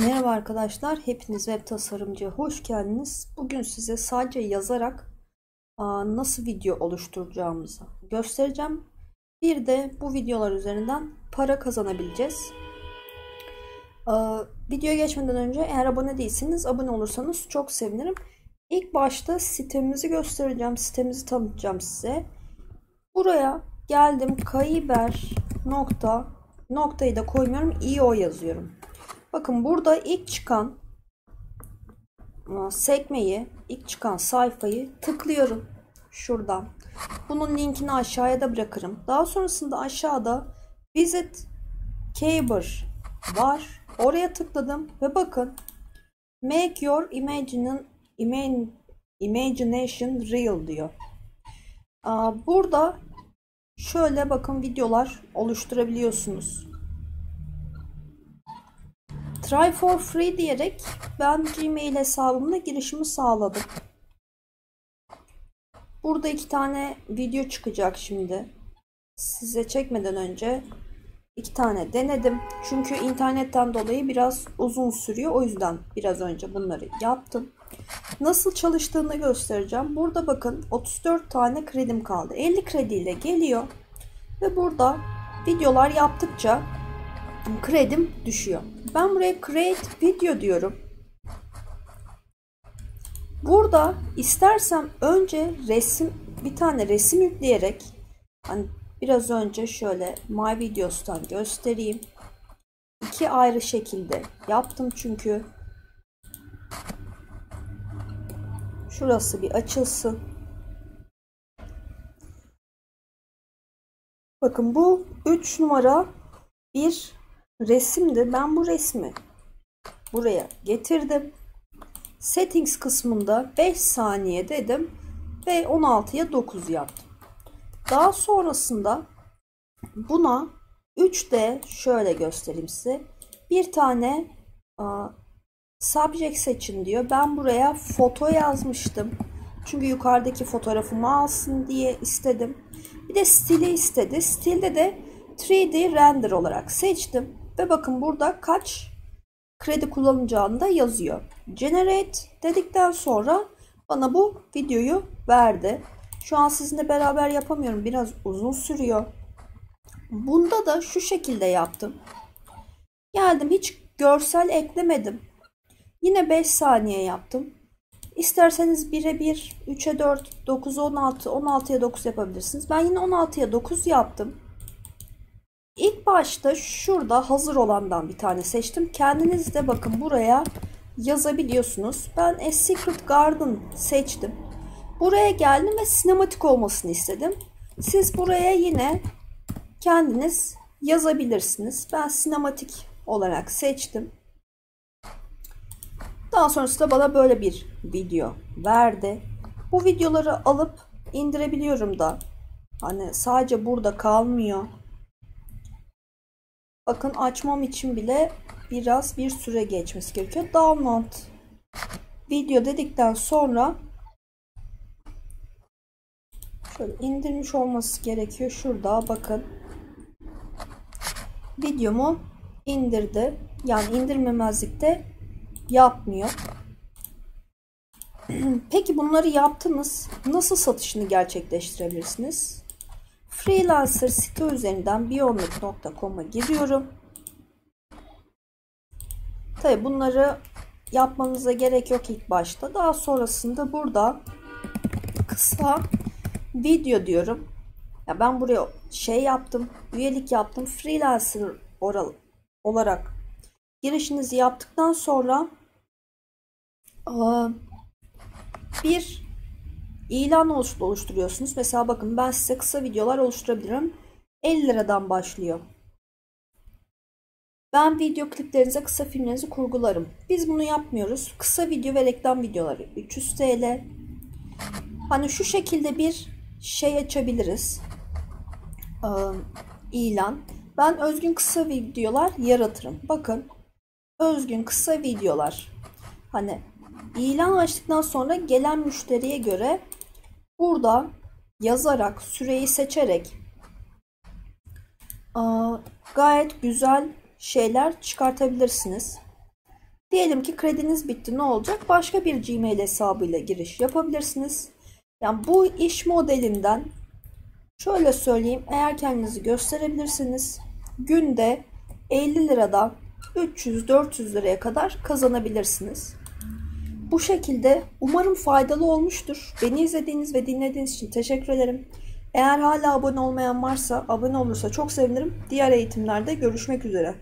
Merhaba arkadaşlar, hepiniz web tasarımcıya hoş geldiniz. Bugün size sadece yazarak nasıl video oluşturacağımızı göstereceğim. Bir de bu videolar üzerinden para kazanabileceğiz. Videoya geçmeden önce eğer abone değilseniz abone olursanız çok sevinirim. İlk başta sitemizi göstereceğim, sitemizi tanıtacağım size. Buraya geldim, kayber nokta, noktayı da koymuyorum, io yazıyorum. Bakın burada ilk çıkan sekmeyi, ilk çıkan sayfayı tıklıyorum. Şuradan. Bunun linkini aşağıya da bırakırım. Daha sonrasında aşağıda Visit Keyword var. Oraya tıkladım ve bakın Make your imagine, imagination real diyor. Burada şöyle bakın videolar oluşturabiliyorsunuz. Try for free diyerek ben Gmail hesabımla girişimi sağladım. Burada iki tane video çıkacak şimdi. Size çekmeden önce iki tane denedim. Çünkü internetten dolayı biraz uzun sürüyor. O yüzden biraz önce bunları yaptım. Nasıl çalıştığını göstereceğim. Burada bakın 34 tane kredim kaldı. 50 krediyle geliyor. Ve burada videolar yaptıkça kredim düşüyor. Ben buraya create video diyorum. Burada istersem önce resim bir tane resim yükleyerek hani biraz önce şöyle my videos'tan göstereyim. İki ayrı şekilde yaptım çünkü. Şurası bir açılsın. Bakın bu 3 numara bir resimdi. Ben bu resmi buraya getirdim. Settings kısmında 5 saniye dedim ve 16'ya 9 yaptım. Daha sonrasında buna 3D şöyle göstereyim size. Bir tane subject seçin diyor. Ben buraya foto yazmıştım. Çünkü yukarıdaki fotoğrafımı alsın diye istedim. Bir de stili istedi. Stilde de 3D render olarak seçtim. Ve bakın burada kaç kredi kullanacağını da yazıyor. Generate dedikten sonra bana bu videoyu verdi. Şu an sizinle beraber yapamıyorum. Biraz uzun sürüyor. Bunda da şu şekilde yaptım. Geldim hiç görsel eklemedim. Yine 5 saniye yaptım. İsterseniz 1'e 1, 3'e 4, 9'a 16, 16'ya 9 yapabilirsiniz. Ben yine 16'ya 9 yaptım. Başta şurada hazır olandan bir tane seçtim. Kendiniz de bakın buraya yazabiliyorsunuz. Ben A Secret Garden seçtim. Buraya geldim ve sinematik olmasını istedim. Siz buraya yine kendiniz yazabilirsiniz. Ben sinematik olarak seçtim. Daha sonrasında bana böyle bir video verdi. Bu videoları alıp indirebiliyorum da. Hani sadece burada kalmıyor. Bakın açmam için bile biraz bir süre geçmesi gerekiyor. Download video dedikten sonra şöyle indirmiş olması gerekiyor. Şurada bakın videomu indirdi. Yani indirmemezlikte yapmıyor. Peki bunları yaptınız. Nasıl satışını gerçekleştirebilirsiniz? Freelancer site üzerinden biyonluk.com'a giriyorum. Tabi bunları yapmanıza gerek yok ilk başta. Daha sonrasında burada kısa video diyorum. Ya ben buraya şey yaptım, üyelik yaptım. Freelancer oral olarak girişinizi yaptıktan sonra bir ilan oluşturuyorsunuz. Mesela bakın ben size kısa videolar oluşturabilirim. 50 liradan başlıyor. Ben video kliplerinize kısa filmlerinizi kurgularım. Biz bunu yapmıyoruz. Kısa video ve reklam videoları 300 TL. Hani şu şekilde bir şey açabiliriz. Ee, ilan. Ben özgün kısa videolar yaratırım. Bakın. Özgün kısa videolar. Hani ilan açtıktan sonra gelen müşteriye göre Burada yazarak, süreyi seçerek gayet güzel şeyler çıkartabilirsiniz. Diyelim ki krediniz bitti ne olacak? Başka bir Gmail hesabıyla giriş yapabilirsiniz. Yani bu iş modelinden şöyle söyleyeyim eğer kendinizi gösterebilirsiniz günde 50 liradan 300-400 liraya kadar kazanabilirsiniz. Bu şekilde umarım faydalı olmuştur. Beni izlediğiniz ve dinlediğiniz için teşekkür ederim. Eğer hala abone olmayan varsa abone olursa çok sevinirim. Diğer eğitimlerde görüşmek üzere.